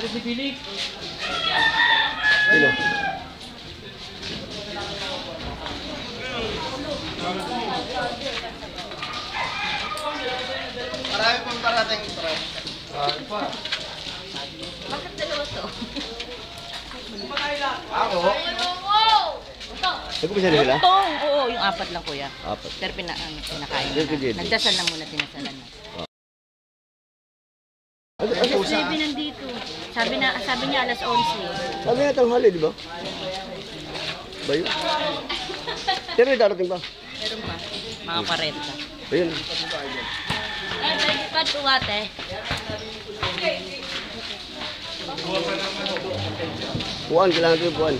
Sino? Marami pang parating, pre. Bakit dalawa to? Ako? Nagkumpisa na sila? Tong! Oo, yung apat lang kuya. Apat. Pero pina, ano, pinakain na. Nagdasal na muna, tinasalan na. Ano, ano, 9 nandito. Sabi na sabi niya alas 11. sabi nga tanghali, di ba? Ba yun? Pero darating pa. Meron pa. Mga 40. Ayun. Eh, pwede pa tuwate. Puan, kailangan ko yung puan.